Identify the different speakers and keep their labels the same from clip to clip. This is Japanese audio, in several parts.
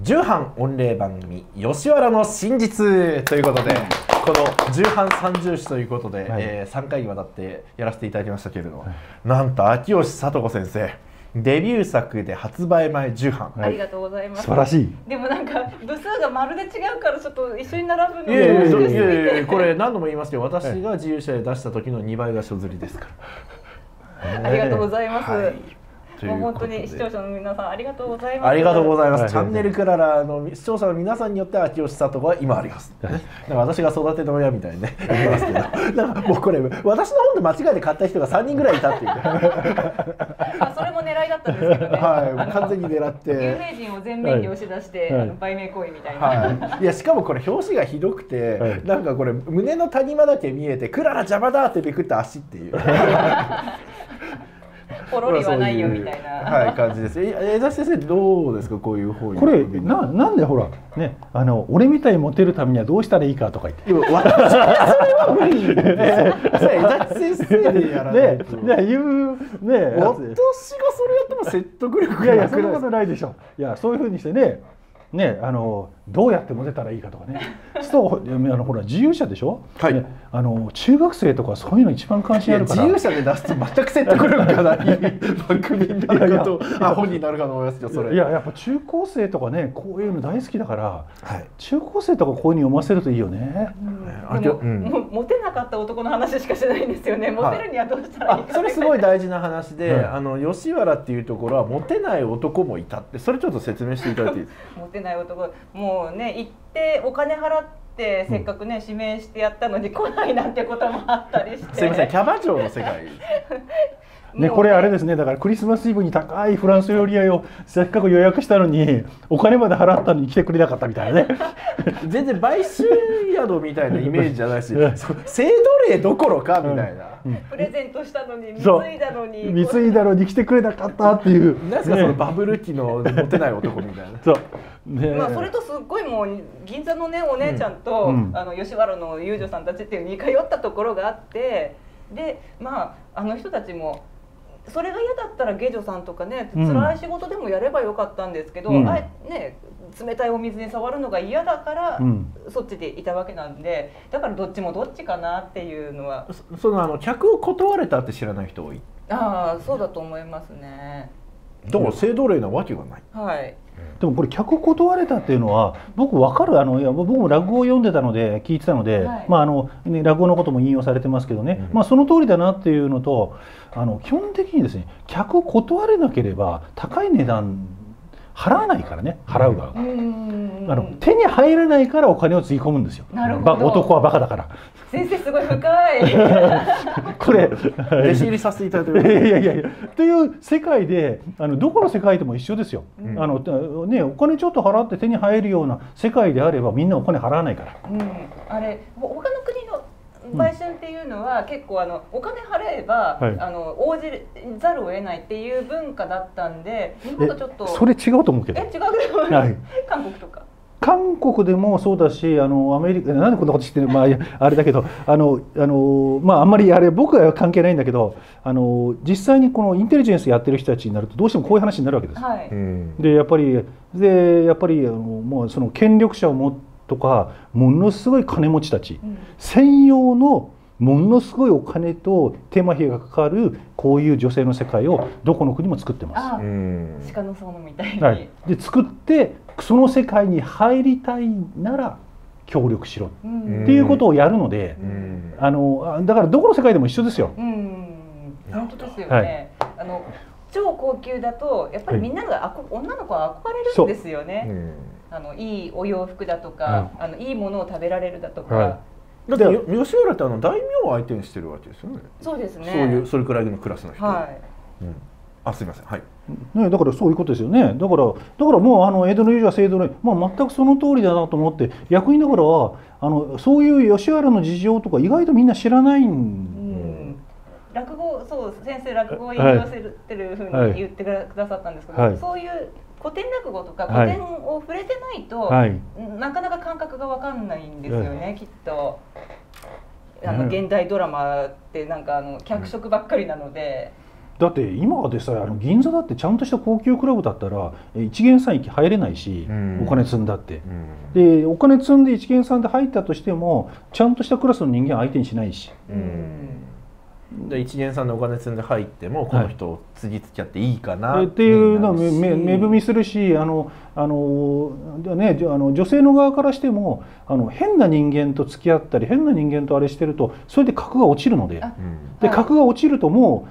Speaker 1: 重版御礼番組吉原の真実ということで、この重版三重詩ということで、
Speaker 2: はい。
Speaker 1: えー、3回にわたってやらせていただきましたけれども、なんと秋吉聡子先生デビュー作で発売前重版、
Speaker 2: はい。
Speaker 3: ありがとうございます。
Speaker 2: 素晴らしい。
Speaker 3: でもなんか度数がまるで違うからちょっと一緒に並ぶの
Speaker 1: いやいやいやいこれ何度も言いますけど私が自由社で出した時の2倍が所釣りですか
Speaker 3: ありがとうございます、
Speaker 1: ら。はい
Speaker 3: もう本当に視聴者の皆さんありがとうございます
Speaker 1: ありがとうございます。
Speaker 2: はい
Speaker 1: チャンネルクララの視聴者の皆さんによって秋吉里子は今あります。ね、なんか私が育ての親みたいにね言ってますけど、なんかもうこれ私の本で間違えて買った人が3人ぐらいいたっていう。
Speaker 3: まあそれも狙いだったんですけどね、
Speaker 1: はい、完全に狙っ
Speaker 3: 有
Speaker 1: て。
Speaker 3: 名人を前面に押し出して、売名行為みたいな、
Speaker 1: はい、いやしかもこれ表紙がひどくて、
Speaker 2: はい
Speaker 1: なんかこれ胸の谷間だけ見えて「クララ邪魔だ!」ってめくった足っていう
Speaker 3: ポロリはないよみたいな、
Speaker 1: はい、感じです。え江田先生どうですかこういう本
Speaker 2: これななんでほらねあの俺みたいにモテるためにはどうしたらいいかとか言って。
Speaker 1: でも私はそれは無理。です江田先生でやらない
Speaker 2: ね
Speaker 1: と。
Speaker 2: ね言うねや
Speaker 1: 私が
Speaker 2: つ
Speaker 1: それやっても説得力
Speaker 2: いやいや
Speaker 1: なくない
Speaker 2: そんなことないでしょ。いやそういうふうにしてね。ねあのどうやってモテたらいいかとかね。そうあのほら自由者でしょ、
Speaker 1: はい。
Speaker 2: ねあの中学生とかそういうの一番関心あるから。
Speaker 1: 自由者で出すと全く説得力がない。番組になるかとあ本になるかと思いますよそれ。
Speaker 2: いややっぱ中高生とかねこういうの大好きだから
Speaker 1: はい。
Speaker 2: 中高生とかこういうの読ませるといいよね。
Speaker 3: うん。でも、
Speaker 1: うん。
Speaker 3: もモテなかった男の話しかしてないんですよね。モテるにはどうしたらいいか。
Speaker 1: あそれすごい大事な話で、
Speaker 2: はい。
Speaker 1: あの吉原っていうところはモテない男もいたって。それちょっと説明していただいていいですか？
Speaker 3: モテない男。もうね行ってお金払ってせっかくね、指名してやったのに来ないなんてこともあったりして。
Speaker 1: すいませんキャバ嬢の世界。
Speaker 2: ね、これあれですすねだからクリスマスイブに高いフランス料理屋をせっかく予約したのにお金まで払ったのに来てくれなかったみたいなね。
Speaker 1: 全然買収宿みたいなイメージじゃないし制度例どころかみたいな、
Speaker 3: プレゼントしたのに貢いだのに。
Speaker 2: 貢いだのに来てくれなかったっていう。
Speaker 1: なんですか、その
Speaker 2: ね。
Speaker 1: バブル期のモテない男みたいな。
Speaker 2: そう。ね。
Speaker 3: まあ、それとすっごいもう銀座のねお姉ちゃんと、
Speaker 2: うん。
Speaker 3: あの吉原の遊女さんたちっていう似通ったところがあってでまああの人たちもそれが嫌だったら下女さんとかね
Speaker 2: うん。
Speaker 3: 辛い仕事でもやればよかったんですけど、
Speaker 2: うん。
Speaker 3: あえね冷たいお水に触るのが嫌だから、
Speaker 2: うん。
Speaker 3: そっちでいたわけなんでだからどっちもどっちかなっていうのは。
Speaker 1: そそのあの客を断れたって知らない人多い。
Speaker 3: ああそうだと思いますね。
Speaker 1: だから制度例なわけがない。
Speaker 3: はい。
Speaker 2: でもこれ客断れたっていうのは僕分かる。あのいや僕も落語を読んでたので聞いてたので、
Speaker 3: はい。
Speaker 2: まああのね、落語のことも引用されてますけどね、まあ、その通りだなっていうのとあの基本的にですね客を断れなければ高い値段払わないからね払う側が。
Speaker 3: うん。
Speaker 2: あの手に入らないからお金をつぎ込むんですよ。
Speaker 3: なるほど。
Speaker 2: バカ男はバカだから。
Speaker 3: 先生すごい深い。
Speaker 2: これ。
Speaker 1: 弟子入りさせていただい
Speaker 2: い
Speaker 1: て
Speaker 2: やいやいやいや。という世界であのどこの世界でも一緒ですよ、
Speaker 1: うん。
Speaker 2: あのね、お金ちょっと払って手に入るような世界であればみんなお金払わないから。
Speaker 3: うん、あれほ他の国の売春っていうのは、結構あのお金払えば、
Speaker 2: はい。
Speaker 3: あの応じざるを得ないっていう文化だったんで日本とちょっと
Speaker 2: それ違うと思うけど。
Speaker 3: え違うで
Speaker 2: はい。
Speaker 3: 韓国とか。
Speaker 2: 韓国でもそうだしあのアメリカなんでこんなこと知ってる、まああれだけどあのあの、まあ、あんまりあれ僕は関係ないんだけどあの実際にこのインテリジェンスやってる人たちになるとどうしてもこういう話になるわけです。
Speaker 3: はい、
Speaker 1: うん。
Speaker 2: でやっぱりでやっぱりあのもうその権力者をもとかものすごい金持ちたち。
Speaker 3: うん。
Speaker 2: 専用のものすごいお金と手間費がかかるこういう女性の世界をどこの国も作ってま
Speaker 3: あ
Speaker 1: う、ん。
Speaker 3: 鹿の園みたいに、
Speaker 2: す。はい、で作ってその世界に入りたいなら協力しろ
Speaker 3: うん。
Speaker 2: っていうことをやるので、
Speaker 1: うん。
Speaker 2: あのあだからどこの世界でも一緒ですよ。
Speaker 3: うん。本当ですよ
Speaker 2: は
Speaker 3: ね、あの超高級だとやっぱりみんながあこ女の子は憧れるんですよね、
Speaker 1: うん
Speaker 3: あのいいお洋服だとか、
Speaker 2: は
Speaker 3: あのいいものを食べられるだとか、
Speaker 2: は
Speaker 1: だってよ吉原ってあの大名を相手にしてるわけですよね。
Speaker 3: そうですね。
Speaker 1: そういうそれくらいのクラスの人、
Speaker 3: はい。
Speaker 1: うん。あすみません。はい。
Speaker 2: ね、だからそういうことですよね。だからだからもうあの江戸の遊女は制度の、まあ、全くその通りだなと思って逆にだからはあのそういう吉原の事情とか意外とみんな知らないん
Speaker 3: うん。落語そう先生落語を引
Speaker 2: はい。
Speaker 3: 用せてるふうに言ってくださったんですけど、
Speaker 2: はい。
Speaker 3: そういう古典落語とか
Speaker 2: はい。
Speaker 3: 古典を触れてないと、
Speaker 2: はい。
Speaker 3: なかなか感覚がわかんないんですよね、きっと。あの
Speaker 2: うん
Speaker 3: 現代ドラマってなんかあの脚色ばっかりなので、
Speaker 2: だって今でさあの銀座だってちゃんとした高級クラブだったらえ一元さん入れないし、
Speaker 1: うん。
Speaker 2: お金積んだって。
Speaker 1: うん。
Speaker 2: でお金積んで一元さんで入ったとしてもちゃんとしたクラスの人間相手にしないし。
Speaker 1: うんで一元さんのお金積んで入ってもこの人を次付き合っていいかな
Speaker 2: っていうのは目踏みするしあのあの、ね、じゃあの女性の側からしてもあの変な人間と付き合ったり変な人間とあれしてるとそれで格が落ちるので。
Speaker 3: あ
Speaker 1: うん。
Speaker 2: で
Speaker 3: はい。
Speaker 2: 格が落ちるとも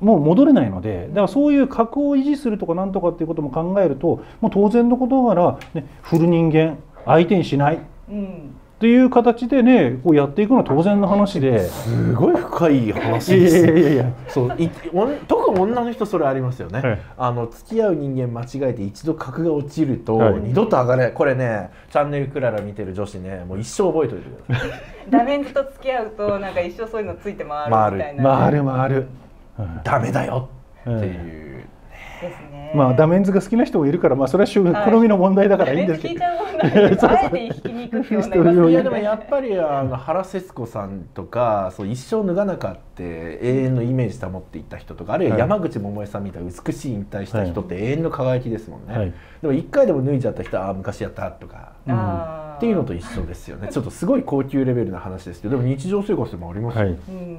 Speaker 2: うもう戻れないので。だからそういう格を維持するとかなんとかっていうことも考えるともう当然のことながら、ね、振る人間相手にしない
Speaker 3: うん
Speaker 2: っていう形でねこうやっていくのは当然の話で。
Speaker 1: すごい深い話
Speaker 2: いや
Speaker 1: です。
Speaker 2: いやいやいや
Speaker 1: そういおん特に女の人それありますよね、
Speaker 2: はい。
Speaker 1: あの付き合う人間間違えて一度格が落ちると、
Speaker 2: はい。
Speaker 1: 二度と上がれこれねチャンネルクララ見てる女子ねもう一生覚えておいてください
Speaker 3: ダメンズと付き合うとなんか一生そういうのついて回るみたいな、
Speaker 2: 回る回る、うん
Speaker 1: ダメだよっていう、
Speaker 3: ですね
Speaker 2: まあダメンズが好きな人もいるからまあそれは好みの問題だからいいんですけど。
Speaker 3: い
Speaker 1: やでもやっぱりあの原節子さんとかそう一生脱がなかって永遠のイメージ保っていった人とかあるいは
Speaker 2: はい。
Speaker 1: 山口百恵さんみたいな美しい引退した人って永遠の輝きですもんね、
Speaker 2: はい。
Speaker 1: でも一回でも脱いじゃった人はああ昔やったとかっていうのと一緒ですよね。ちょっとすごい高級レベルな話ですけどでも日常生活でもありますよ、
Speaker 2: はい。
Speaker 3: うん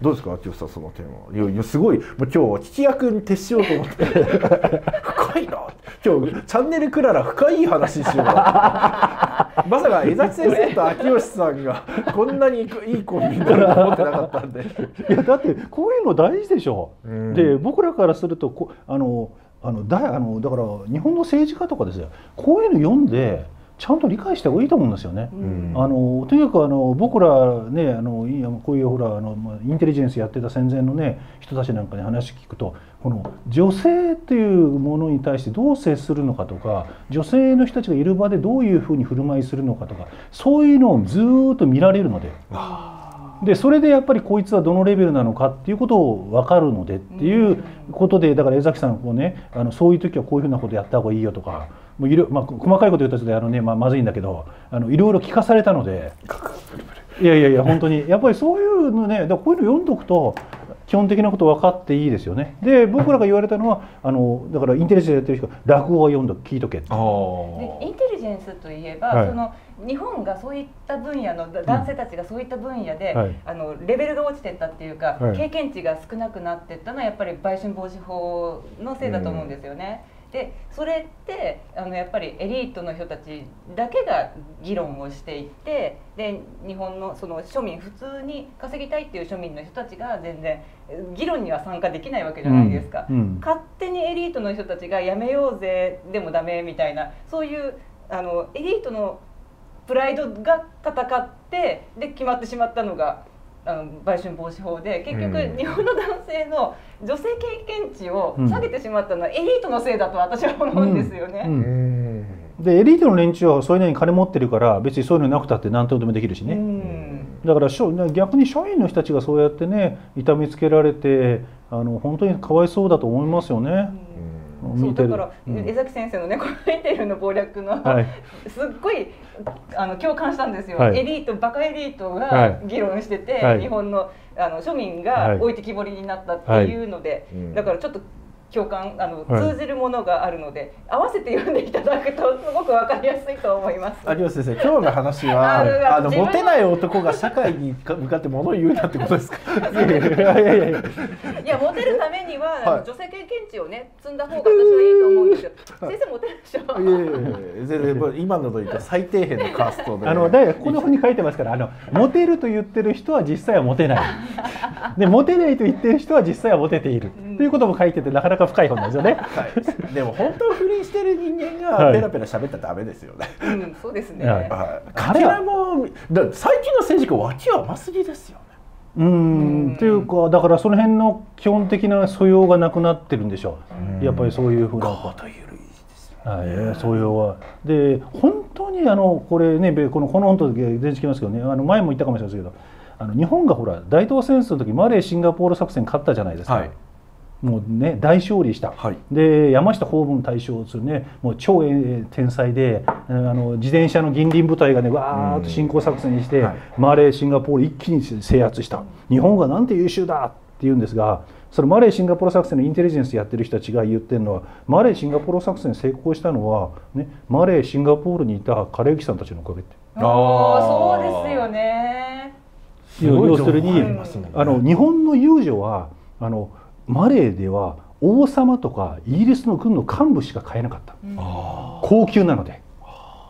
Speaker 1: どうですか秋吉さんそのテーマいやいやすごい。もう今日聞き役に徹しようと思って。深いな。今日チャンネルクララ深い話しよう。まさか江崎先生と秋吉さんがこんなにいいコンビになると思ってなかったんで。
Speaker 2: いやだってこういうの大事でしょ、
Speaker 1: うん。
Speaker 2: で僕らからするとこあのあのだあのだから日本の政治家とかですよ。こういうの読んでちゃんと理解した方がいいと思うんですよね。
Speaker 1: ん
Speaker 2: あのとにかくあの僕らねあのいやこういうほらあのまあインテリジェンスやってた戦前のね人たちなんかに話聞くとこの女性っていうものに対してどう接するのかとか女性の人たちがいる場でどういうふうに振る舞いするのかとかそういうのをずーっと見られるので。でそれでやっぱりこいつはどのレベルなのかっていうことを分かるのでっていうことでだから江崎さんこうねあのそういう時はこういうふうなことやった方がいいよとかもういろ、まあ、細かいこと言うとちょっとあの、ねまあ、まずいんだけどあのいろいろ聞かされたので。いやいやいや本当に。やっぱりそういうのねだこういうの読んどくと基本的なこと分かっていいですよね。で僕らが言われたのはあのだからインテリジェンスやってる人が落語を読んどく聞いとけって。
Speaker 3: でインテリジェンスといえば、
Speaker 2: はい。
Speaker 3: その日本がそういった分野のだ男性たちがそういった分野で、
Speaker 2: はい。
Speaker 3: あのレベルが落ちてったっていうか、
Speaker 2: はい。
Speaker 3: 経験値が少なくなってったのはやっぱり売春防止法のせいだと思うんですよね。でそれってあのやっぱりエリートの人たちだけが議論をしていってで日本のその庶民普通に稼ぎたいっていう庶民の人たちが全然議論には参加できないわけじゃないですか。
Speaker 2: うんうん
Speaker 3: 勝手にエリートの人たちがやめようぜでもダメみたいなそういうあのエリートのプライドが戦ってで決まってしまったのがあの売春防止法で結局、
Speaker 1: うん。
Speaker 3: 日本の男性の女性経験値を下げてしまったのはエリートのせいだと私は思うんですよね。
Speaker 2: うん。
Speaker 1: うん。
Speaker 2: でエリートの連中はそれなりに金持ってるから別にそういうのなくたって何とでもできるしね、
Speaker 3: うん。
Speaker 2: だからしょ逆に庶民の人たちがそうやってね痛めつけられてあの本当にかわいそうだと思いますよね。
Speaker 3: そう
Speaker 2: 見てる。
Speaker 3: だから、
Speaker 2: うん。
Speaker 3: 江崎先生のねこの「インテルの謀略の」
Speaker 2: はい。
Speaker 3: すっごいあの共感したんですよ、
Speaker 2: はい。
Speaker 3: エリートバカエリート
Speaker 2: は
Speaker 3: が
Speaker 2: い。
Speaker 3: 議論してて、
Speaker 2: はい。
Speaker 3: 日本のあの庶民が
Speaker 2: はい。
Speaker 3: 置いてきぼりになったっていうので、
Speaker 1: うん。
Speaker 3: だからちょっと共感あの、
Speaker 2: はい。
Speaker 3: 通じるものがあるので合わせて読んでいただくとすごくわかりやすいと思います。
Speaker 1: 有吉先生今日の話は
Speaker 3: あ
Speaker 1: のモテない男が社会に向かって物を言うなってことですか？
Speaker 2: いやいやいやいやいや。
Speaker 3: いやモテるためには、あ
Speaker 1: はい。
Speaker 3: の女性経験値をね積んだ方が私はいいと思うんですよ。先生モテるでしょ？
Speaker 1: いやいやいや全然今のと言ったら最底辺のカーストで。
Speaker 2: あのだからこの本に書いてますからあのモテると言ってる人は実際はモテない。でモテないと言ってる人は実際はモテている、ということも書いててなかなか深い本なんですよね。
Speaker 1: はい、でも本当不倫してる人間が
Speaker 2: はい
Speaker 1: ペラペラ喋ったらダメですよね。
Speaker 3: うん、そうですね。
Speaker 2: はい
Speaker 1: はい、
Speaker 2: あれは
Speaker 1: かけらもだ最近の政治家脇は甘すぎですよね。
Speaker 2: うーんっていうかだからその辺の基本的な素養がなくなってるんでしょう、やっぱりそういうふうな
Speaker 1: コード緩いですよ。
Speaker 2: はい、素養は。で本当にあのこれねべこのこの本と全然聞きますけどねあの前も言ったかもしれないですけどあの日本がほら大東戦争の時マレーシンガポール作戦勝ったじゃないですか。
Speaker 1: はい
Speaker 2: もうね大勝利した、
Speaker 1: はい。
Speaker 2: で山下法文大将するね。もう超えー天才であの自転車の銀輪部隊がねわーっと進行作戦して、
Speaker 1: はい。
Speaker 2: マレーシンガポール一気に制圧した。日本がなんて優秀だって言うんですがそのマレーシンガポール作戦のインテリジェンスやってる人たちが言ってるのはマレーシンガポール作戦成功したのは、ね、マレーシンガポールにいたカレーキさんたちのおかげって。
Speaker 3: ああそうですよね。
Speaker 2: 要するに
Speaker 1: ね。
Speaker 2: あの日本の遊女はあのマレーでは王様とかイギリスの軍の幹部しか買えなかった。
Speaker 1: あ
Speaker 2: 高級なので。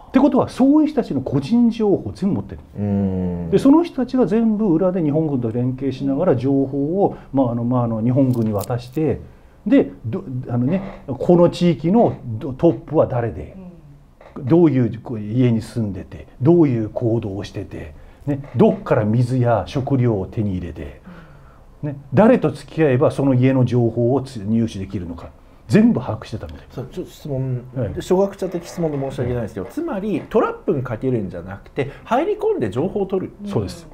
Speaker 2: ってことはそういう人たちの個人情報を全部持ってる。でその人たちが全部裏で日本軍と連携しながら情報を、まああのまあ、あの日本軍に渡してでどあの、ね、この地域のどトップは誰でどういう家に住んでてどういう行動をしてて、ね、どっから水や食料を手に入れて、ね、誰と付き合えばその家の情報をつ入手できるのか。全部把握してたので。
Speaker 1: そうちょっと質問、
Speaker 2: はい
Speaker 1: 小学者的質問で申し訳ないですけど、つまりトラップにかけるんじゃなくて入り込んで情報を取る。
Speaker 2: そうです。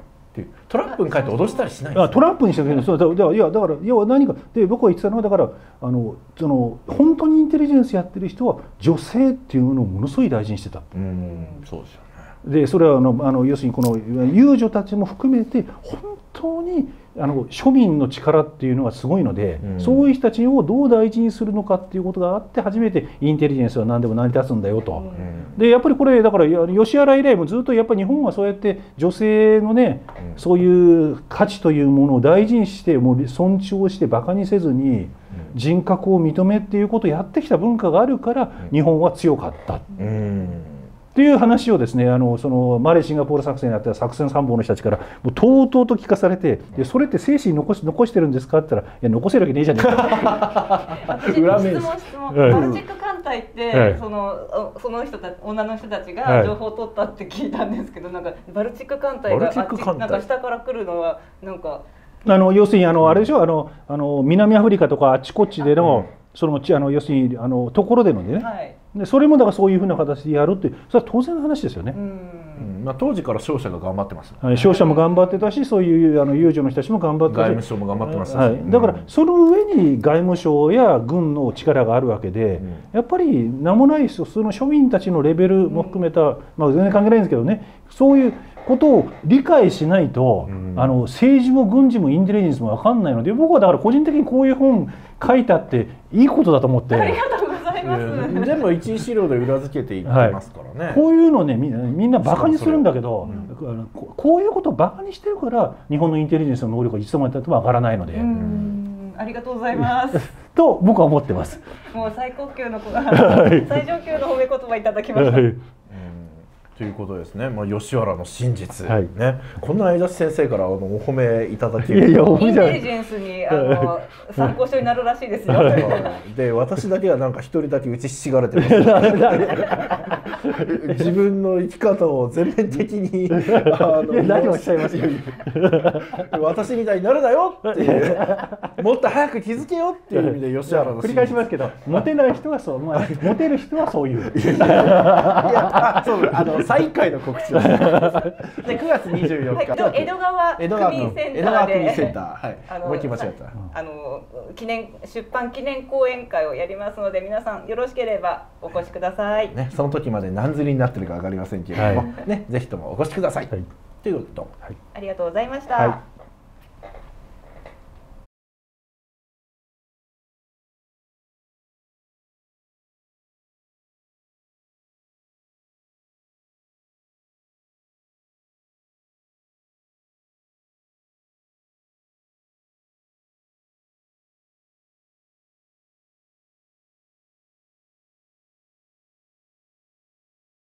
Speaker 1: トラップにかけて脅したりしない
Speaker 2: あトラップにしてるけどそうだだからいやだから要は何か。で僕が言ってたのはだからあのその本当にインテリジェンスやってる人は女性っていうのをものすごい大事にしてた。
Speaker 1: うんそうですよね
Speaker 2: でそれはあのあの要するにこの遊女たちも含めて本当にあの庶民の力っていうのはすごいので、
Speaker 1: うん。
Speaker 2: そういう人たちをどう大事にするのかっていうことがあって初めてインテリジェンスは何でも成り立つんだよと。
Speaker 3: うん。
Speaker 1: うん
Speaker 2: でやっぱりこれだから吉原以来もずっとやっぱり日本はそうやって女性のね、
Speaker 1: うん。
Speaker 2: そういう価値というものを大事にしてもう尊重してバカにせずに人格を認めっていうことをやってきた文化があるから日本は強かった。っ
Speaker 1: うん
Speaker 2: ていう話をですねあのそのマレーシンガポール作戦やった作戦参謀の人たちからもうとうとうと聞かされてでそれって精神残し残してるんですかって言ったらいや残せるわけねえじゃねえか。
Speaker 3: 私
Speaker 1: 裏面。
Speaker 3: 質問質問。
Speaker 2: はい。
Speaker 3: バルチック艦隊って、
Speaker 2: はい。
Speaker 3: そのおその人たち女の人たち
Speaker 2: はい。
Speaker 3: が情報を取ったって聞いたんですけど、なんかバルチック艦隊がなんか下から来るのはなんか
Speaker 2: あの要するにあのあれでしょ？あのあの南アフリカとかあっちこっちでのそのちあの要するにあのところでのね、
Speaker 3: はい、
Speaker 2: でそれもだからそういうふうな形でやるっていうそれは当然の話ですよね。
Speaker 3: う。ん。
Speaker 1: うん。まあ、当時から勝者が頑張ってます。ね
Speaker 2: はい。商社も頑張ってたしそういうあの遊女の人たちも頑張ってたし。
Speaker 1: 外務省も頑張ってましたし、
Speaker 2: はい、だからその上に外務省や軍の力があるわけで、
Speaker 1: うん。
Speaker 2: やっぱり名もない普通の庶民たちのレベルも含めた、まあ、全然関係ないんですけどね。そういうことを理解しないと、
Speaker 1: うん。
Speaker 2: あの政治も軍事もインテリジェンスも分かんないので僕はだから個人的にこういう本書いたっていいことだと思って。
Speaker 3: ます。
Speaker 1: うん全部一位資料で裏付けていってますからね、
Speaker 2: こういうのねみんなみんなバカにするんだけど、あのここういうことをバカにしてるから日本のインテリジェンスの能力がいつまでたっても上がらないので、
Speaker 3: うんありがとうございます。
Speaker 2: と僕は思ってます。
Speaker 3: もう最高級の
Speaker 2: はい
Speaker 3: 最上級の褒め言葉いただきました。
Speaker 1: うんということですね、まあ、吉原の真実、
Speaker 2: はい。
Speaker 1: ね、こんな相田先生からあのお褒めいただける。
Speaker 2: いやいやお
Speaker 3: イン
Speaker 2: 褒めじゃない。
Speaker 3: テリジェンスにあの参考書になるらしいですよ。
Speaker 1: で私だけはなんか一人だけ打ちひしがれてます。自分の生き方を全面的に あ
Speaker 2: いや何をおっしゃいますよ。
Speaker 1: 私みたいになるなよっていう。もっと早く気づけよっていう意味で吉原の
Speaker 2: 繰り返しますけどモテない人はそう、まあ、モテる人はそういう。
Speaker 1: いやあそうあの再開の告知をします。で9月24
Speaker 3: はい、
Speaker 1: 日、
Speaker 3: 江戸川
Speaker 1: 江戸川
Speaker 3: 区民セン
Speaker 1: 区江戸川
Speaker 3: ターで
Speaker 1: 区民センター。はい。
Speaker 3: あの
Speaker 1: 思いっきり間違えた。
Speaker 3: あの記念出版記念講演会をやりますので皆さんよろしければお越しください。
Speaker 1: ね、その時まで何釣りになってるか分かりませんけれども、ね、ぜひともお越しください。
Speaker 2: はい。
Speaker 1: ということ。
Speaker 3: ありがとうございました。
Speaker 2: はい